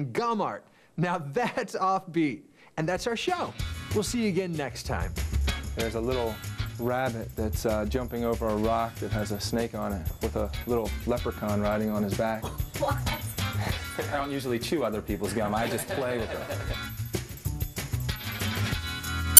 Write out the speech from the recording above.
and gum art. Now that's offbeat. And that's our show. We'll see you again next time. There's a little rabbit that's uh, jumping over a rock that has a snake on it with a little leprechaun riding on his back. What? I don't usually chew other people's gum, I just play with it.